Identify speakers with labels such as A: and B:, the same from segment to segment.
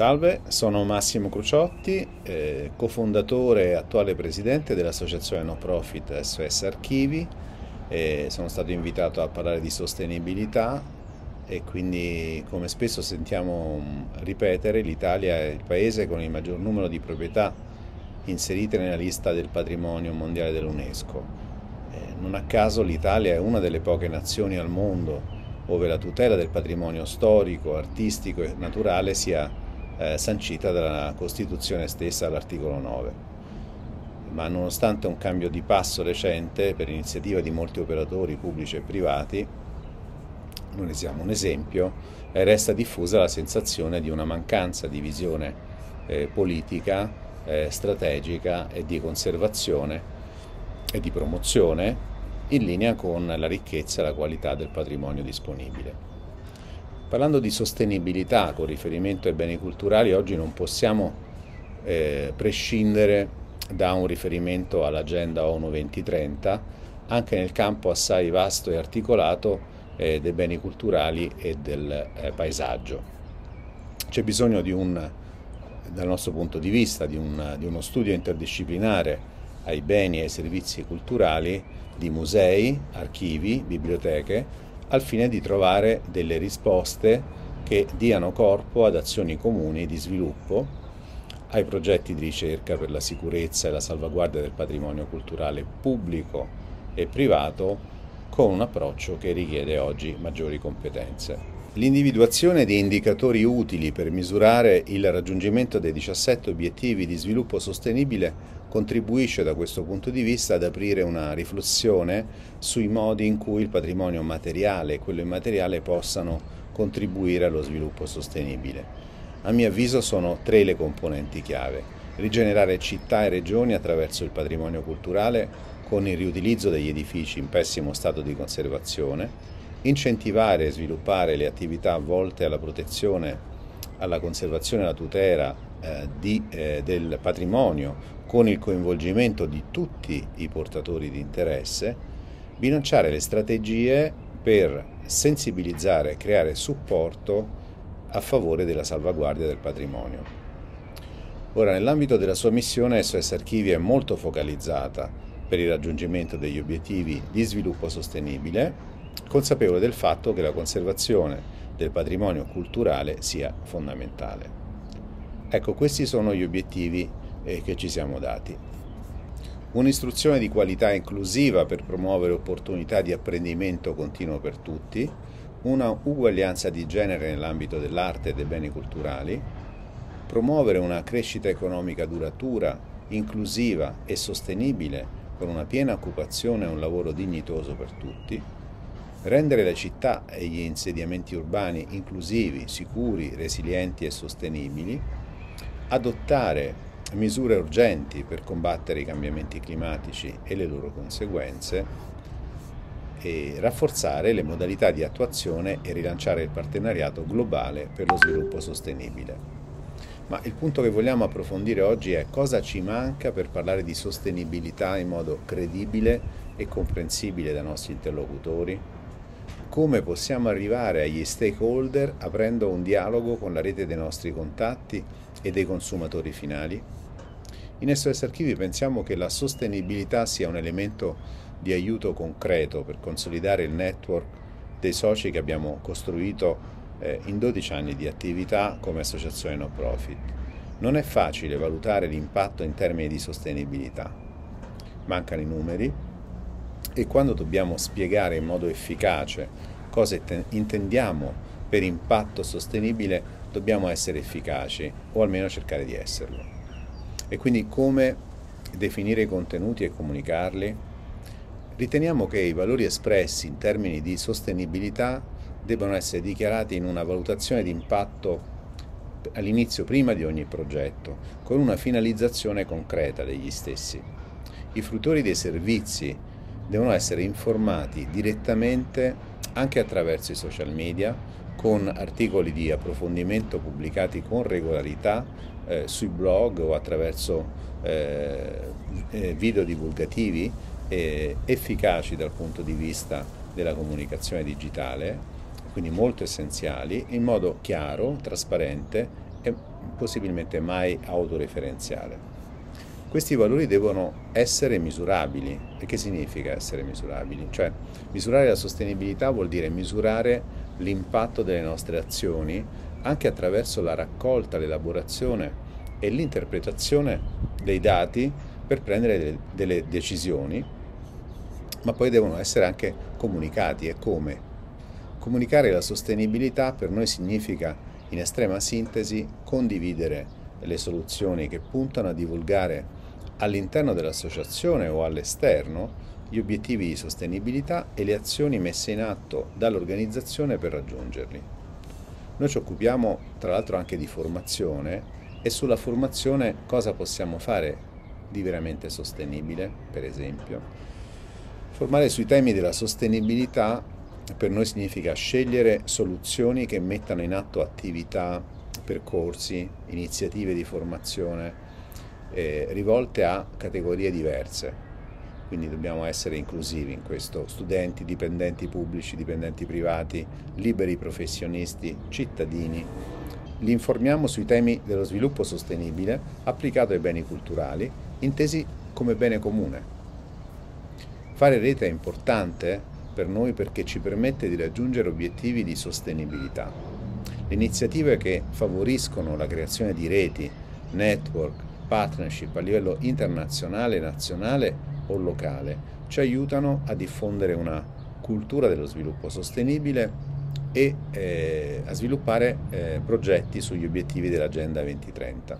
A: Salve, sono Massimo Cruciotti, eh, cofondatore e attuale presidente dell'associazione no profit SOS Archivi. Eh, sono stato invitato a parlare di sostenibilità e quindi, come spesso sentiamo mm, ripetere, l'Italia è il paese con il maggior numero di proprietà inserite nella lista del patrimonio mondiale dell'UNESCO. Eh, non a caso l'Italia è una delle poche nazioni al mondo dove la tutela del patrimonio storico, artistico e naturale sia eh, sancita dalla Costituzione stessa all'articolo 9. Ma nonostante un cambio di passo recente per iniziativa di molti operatori pubblici e privati, noi ne siamo un esempio, eh, resta diffusa la sensazione di una mancanza di visione eh, politica, eh, strategica e di conservazione e di promozione in linea con la ricchezza e la qualità del patrimonio disponibile. Parlando di sostenibilità con riferimento ai beni culturali, oggi non possiamo eh, prescindere da un riferimento all'agenda ONU 2030, anche nel campo assai vasto e articolato eh, dei beni culturali e del eh, paesaggio. C'è bisogno di un, dal nostro punto di vista, di, un, di uno studio interdisciplinare ai beni e ai servizi culturali di musei, archivi, biblioteche, al fine di trovare delle risposte che diano corpo ad azioni comuni di sviluppo, ai progetti di ricerca per la sicurezza e la salvaguardia del patrimonio culturale pubblico e privato con un approccio che richiede oggi maggiori competenze. L'individuazione di indicatori utili per misurare il raggiungimento dei 17 obiettivi di sviluppo sostenibile contribuisce da questo punto di vista ad aprire una riflessione sui modi in cui il patrimonio materiale e quello immateriale possano contribuire allo sviluppo sostenibile. A mio avviso sono tre le componenti chiave. Rigenerare città e regioni attraverso il patrimonio culturale con il riutilizzo degli edifici in pessimo stato di conservazione, incentivare e sviluppare le attività volte alla protezione, alla conservazione e alla tutela eh, di, eh, del patrimonio con il coinvolgimento di tutti i portatori di interesse, bilanciare le strategie per sensibilizzare e creare supporto a favore della salvaguardia del patrimonio. Ora, nell'ambito della sua missione, SOS Archivi è molto focalizzata per il raggiungimento degli obiettivi di sviluppo sostenibile consapevole del fatto che la conservazione del patrimonio culturale sia fondamentale. Ecco, questi sono gli obiettivi eh, che ci siamo dati. Un'istruzione di qualità inclusiva per promuovere opportunità di apprendimento continuo per tutti, una uguaglianza di genere nell'ambito dell'arte e dei beni culturali, promuovere una crescita economica duratura, inclusiva e sostenibile con una piena occupazione e un lavoro dignitoso per tutti, rendere le città e gli insediamenti urbani inclusivi, sicuri, resilienti e sostenibili, adottare misure urgenti per combattere i cambiamenti climatici e le loro conseguenze e rafforzare le modalità di attuazione e rilanciare il partenariato globale per lo sviluppo sostenibile. Ma il punto che vogliamo approfondire oggi è cosa ci manca per parlare di sostenibilità in modo credibile e comprensibile dai nostri interlocutori come possiamo arrivare agli stakeholder aprendo un dialogo con la rete dei nostri contatti e dei consumatori finali? In SOS Archivi pensiamo che la sostenibilità sia un elemento di aiuto concreto per consolidare il network dei soci che abbiamo costruito eh, in 12 anni di attività come associazione no profit. Non è facile valutare l'impatto in termini di sostenibilità. Mancano i numeri, e quando dobbiamo spiegare in modo efficace cosa intendiamo per impatto sostenibile, dobbiamo essere efficaci o almeno cercare di esserlo. E quindi come definire i contenuti e comunicarli? Riteniamo che i valori espressi in termini di sostenibilità debbano essere dichiarati in una valutazione di impatto all'inizio prima di ogni progetto, con una finalizzazione concreta degli stessi. I fruitori dei servizi devono essere informati direttamente anche attraverso i social media, con articoli di approfondimento pubblicati con regolarità eh, sui blog o attraverso eh, eh video divulgativi efficaci dal punto di vista della comunicazione digitale, quindi molto essenziali, in modo chiaro, trasparente e possibilmente mai autoreferenziale. Questi valori devono essere misurabili. E che significa essere misurabili? Cioè, misurare la sostenibilità vuol dire misurare l'impatto delle nostre azioni anche attraverso la raccolta, l'elaborazione e l'interpretazione dei dati per prendere delle, decisioni, ma poi devono essere anche comunicati. E come? Comunicare la sostenibilità per noi significa, in estrema sintesi, condividere le soluzioni che puntano a divulgare all'interno dell'associazione o all'esterno gli obiettivi di sostenibilità e le azioni messe in atto dall'organizzazione per raggiungerli. Noi ci occupiamo tra l'altro anche di formazione e sulla formazione cosa possiamo fare di veramente sostenibile, per esempio. Formare sui temi della sostenibilità per noi significa scegliere soluzioni che mettano in atto attività, percorsi, iniziative di formazione eh, rivolte a categorie diverse. Quindi dobbiamo essere inclusivi in questo, studenti, dipendenti pubblici, dipendenti privati, liberi professionisti, cittadini. Li informiamo sui temi dello sviluppo sostenibile applicato ai beni culturali, intesi come bene comune. Fare rete è importante per noi perché ci permette di raggiungere obiettivi di sostenibilità. Le iniziative che favoriscono la creazione di reti, network, partnership a livello internazionale, nazionale o locale ci aiutano a diffondere una cultura dello sviluppo sostenibile e eh, a sviluppare eh, progetti sugli obiettivi dell'Agenda 2030.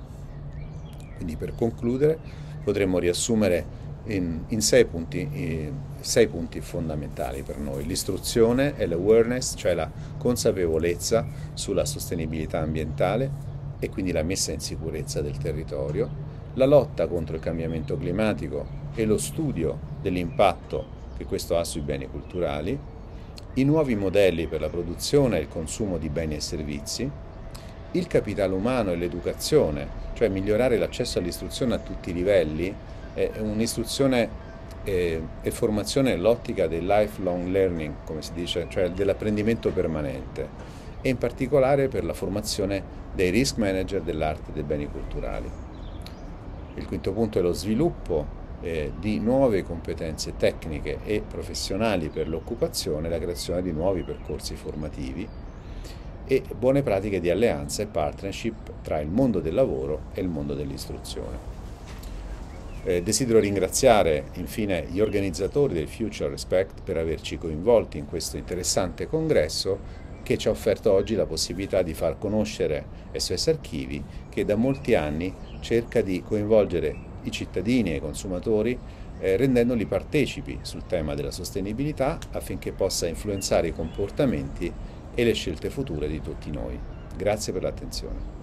A: Quindi per concludere potremmo riassumere in, in sei, punti, in sei punti fondamentali per noi. L'istruzione e l'awareness, cioè la consapevolezza sulla sostenibilità ambientale, e quindi la messa in sicurezza del territorio, la lotta contro il cambiamento climatico e lo studio dell'impatto che questo ha sui beni culturali, i nuovi modelli per la produzione e il consumo di beni e servizi, il capitale umano e l'educazione, cioè migliorare l'accesso all'istruzione a tutti i livelli, è un'istruzione e, e formazione nell'ottica del lifelong learning, come si dice, cioè dell'apprendimento permanente e in particolare per la formazione dei risk manager dell'arte dei beni culturali. Il quinto punto è lo sviluppo eh, di nuove competenze tecniche e professionali per l'occupazione la creazione di nuovi percorsi formativi e buone pratiche di alleanza e partnership tra il mondo del lavoro e il mondo dell'istruzione. Eh, desidero ringraziare infine gli organizzatori del Future Respect per averci coinvolti in questo interessante congresso che ci ha offerto oggi la possibilità di far conoscere SOS Archivi che da molti anni cerca di coinvolgere i cittadini e i consumatori eh, rendendoli partecipi sul tema della sostenibilità affinché possa influenzare i comportamenti e le scelte future di tutti noi. Grazie per l'attenzione.